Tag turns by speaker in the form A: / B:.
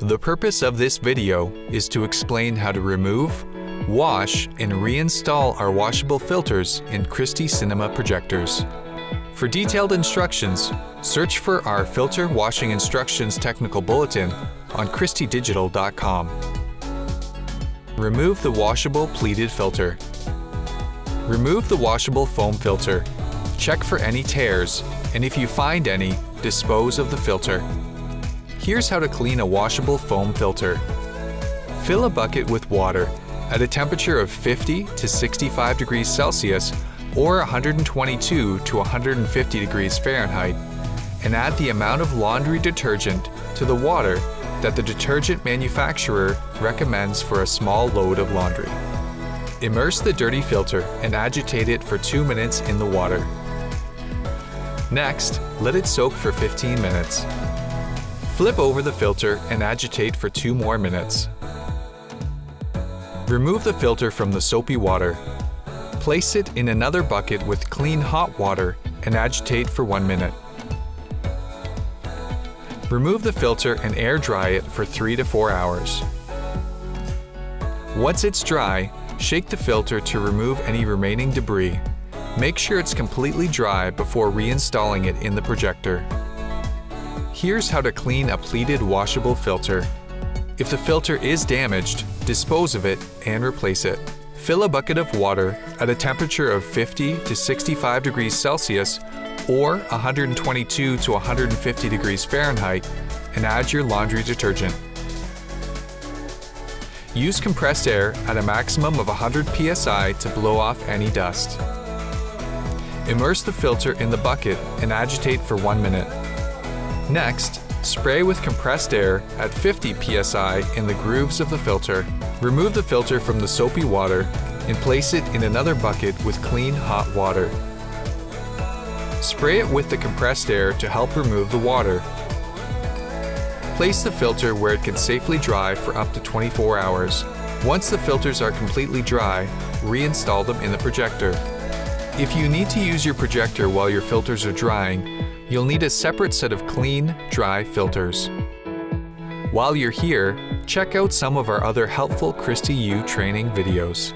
A: The purpose of this video is to explain how to remove, wash, and reinstall our washable filters in Christie Cinema projectors. For detailed instructions, search for our Filter Washing Instructions Technical Bulletin on ChristieDigital.com. Remove the washable pleated filter. Remove the washable foam filter. Check for any tears, and if you find any, dispose of the filter. Here's how to clean a washable foam filter. Fill a bucket with water at a temperature of 50 to 65 degrees Celsius or 122 to 150 degrees Fahrenheit and add the amount of laundry detergent to the water that the detergent manufacturer recommends for a small load of laundry. Immerse the dirty filter and agitate it for 2 minutes in the water. Next, let it soak for 15 minutes. Flip over the filter and agitate for 2 more minutes. Remove the filter from the soapy water. Place it in another bucket with clean hot water and agitate for 1 minute. Remove the filter and air dry it for 3 to 4 hours. Once it's dry, shake the filter to remove any remaining debris. Make sure it's completely dry before reinstalling it in the projector. Here's how to clean a pleated washable filter. If the filter is damaged, dispose of it and replace it. Fill a bucket of water at a temperature of 50 to 65 degrees Celsius or 122 to 150 degrees Fahrenheit and add your laundry detergent. Use compressed air at a maximum of 100 psi to blow off any dust. Immerse the filter in the bucket and agitate for one minute. Next, spray with compressed air at 50 psi in the grooves of the filter. Remove the filter from the soapy water and place it in another bucket with clean hot water. Spray it with the compressed air to help remove the water. Place the filter where it can safely dry for up to 24 hours. Once the filters are completely dry, reinstall them in the projector. If you need to use your projector while your filters are drying, you'll need a separate set of clean, dry filters. While you're here, check out some of our other helpful Christie U training videos.